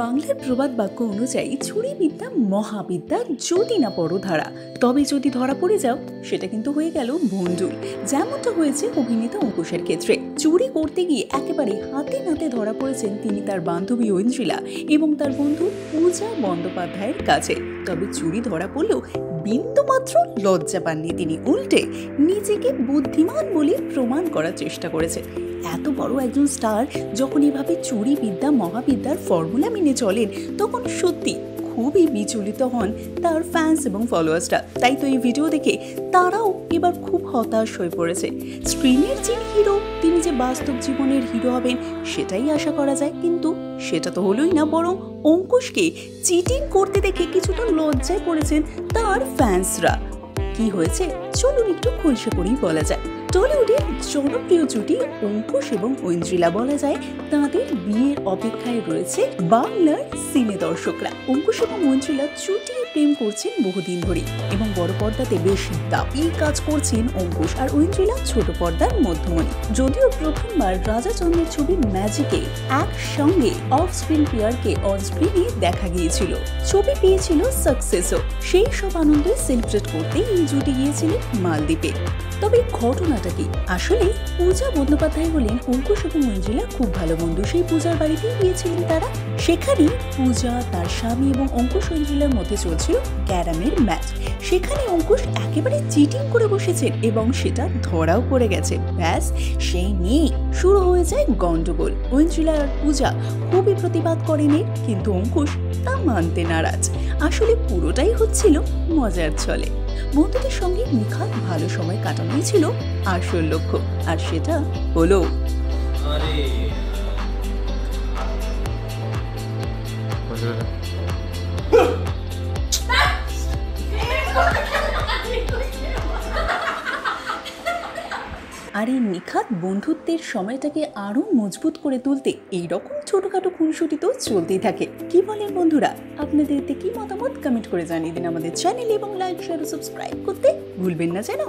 বাংলার প্রবাদ বাক্য অনুযায়ী ছুরি বিদ্যা মহাবিদ্যা যদি না পড়ো ধারা তবে যদি ধরা পড়ে যাও, সেটা কিন্তু হয়ে গেল ভণ্ডুল। যেমনটা হয়েছে অভিনেতা অঙ্কুশের ক্ষেত্রে। চুরি করতে গিয়ে একেবারে হাতে নাতে ধরা পড়েছেন তিনি তার বান্ধবী ঐন্দ্রিলা এবং তার বন্ধু পূজা বন্দ্যোপাধ্যায়ের কাছে। তবে চুরি ধরা পড়লেও বিন্দুমাত্র লজ্জা পাননি তিনি। উল্টে নিজেকে বুদ্ধিমান বলে প্রমাণ করার চেষ্টা করেছে। এত বড় একজন স্টার যখন এভাবে চুরি বিদ্যা মহাবিদ্যার ফর্মুলা মেনে চলেন, তখন সত্যি খুবই বিচলিত হন তার ফ্যান্স এবং ফলোয়ার্সরা তাই তো এই ভিডিও দেখে তারাও এবার খুব হতাশ হয়ে পড়েছে। স্ক্রিনের যে হিরো তিনি যে বাস্তব জীবনের হিরো হবেন, সেটাই আশা করা যায়। কিন্তু সেটা তো হলোই না, বরং অঙ্কুশকে চিটিং করতে দেখে কিছুটা লজ্জায় পড়েছেন তার ফ্যান্সরা কি হয়েছে? চলুন একটু খুলসে করেই বলা যায় টলিউডের জনপ্রিয় জুটি অঙ্কুশ এবং ঐন্দ্রিলা বলা যায়। তাদের বিয়ের অপেক্ষায় রয়েছে বাংলার সিনে দর্শকরা। অঙ্কুশ এবং ঐন্দ্রিলা চুটিয়ে প্রেম করছেন বহুদিন ধরে এবং বড় পর্দাতে বেশ দাপি কাজ করছেন অঙ্কুশ আর ঐন্দ্রিলা ছোট পর্দার মধ্যমণি। যদিও প্রথমবার রাজা চন্দ্রের ছবি ম্যাজিকে একসঙ্গে অফ স্ক্রিন প্লেয়ারকে অন স্ক্রিনে দেখা গিয়েছিল। ছবি পেয়েছিল সাকসেসও। সেই সব আনন্দে সেলিব্রেট করতে এই জুটি গিয়েছিলেন মালদ্বীপে। তবে ঘটনাটা কি? আসলে পূজা বন্দ্যোপাধ্যায় হলেন অঙ্কুশ এবং মঞ্জিলা খুব ভালো বন্ধু সেই পূজার বাড়িতেই গিয়েছিলেন তারা। সেখানে পূজা, তার স্বামী এবং অঙ্কুশ মঞ্জিলার মধ্যে চলছিল ক্যারামের ম্যাচ। সেখানে অঙ্কুশ একেবারে চিটিং করে বসেছেন এবং সেটা ধরাও পড়ে গেছে। ব্যাস, সেই নিয়ে শুরু হয়ে যায় গন্ডগোল ঐন্দ্রিলা আর পূজা খুবই প্রতিবাদ করেনি কিন্তু অঙ্কুশ তা মানতে নারাজ। আসলে পুরোটাই হচ্ছিল মজার ছলে। বন্ধুদের সঙ্গে নিখাত ভালো সময় কাটানোই ছিল আসল লক্ষ্য আর সেটা হলো। আরে। আর এই নিখাত বন্ধুত্বের সময়টাকে আরও মজবুত করে তুলতে এই রকম ছোটখাটো খুনসুটি তো চলতেই থাকে। কি বলেন বন্ধুরা? আপনাদের কি মতামত? কমেন্ট করে জানিয়ে দিন আমাদের চ্যানেল এবং লাইক শেয়ার ও সাবস্ক্রাইব করতে ভুলবেন না যেন।